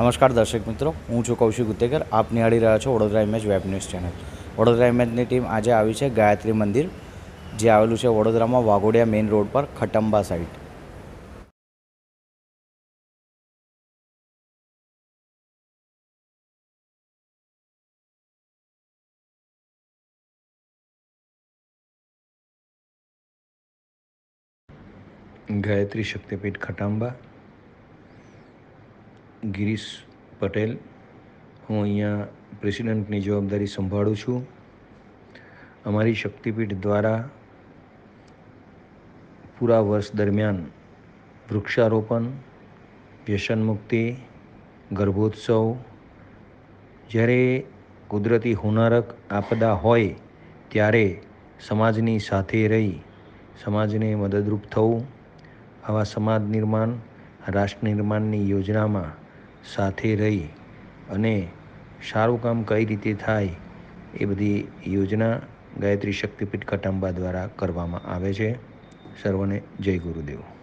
નમસ્કાર દર્શક મિત્રો, હું છું કૌશિક ગુત્તેકર આપ નિહાળી રહ્યા છો Vadodara image web news channel Vadodara ઇમેજની team આજે આવી છે ગાયત્રી મંદિર, જે આવેલું છે વડોદરામાં વાઘોડિયા મેઇન રોડ પર, ખટંબા સાઇટ ગાયત્રી શક્તિપીઠ ખટાંબા. ગિરીશ પટેલ. હું અહીંયા પ્રેસિડેન્ટની જવાબદારી સંભાળું છું. અમારી શક્તિપીઠ દ્વારા પૂરા વર્ષ દરમિયાન વૃક્ષારોપણ, વ્યસન મુક્તિ, ગર્ભોત્સવ, જ્યારે કુદરતી હોનારક આપદા હોય ત્યારે સમાજની સાથે રહી સમાજને મદદરૂપ થવું. આવા સમાજ નિર્માણ, રાષ્ટ્ર નિર્માણની યોજનામાં સાથે રહી અને સારું કામ કઈ રીતે થાય એ બધી યોજના ગાયત્રી શક્તિપીઠ કટાંબા દ્વારા કરવામાં આવે છે. સર્વને જય ગુરુદેવ.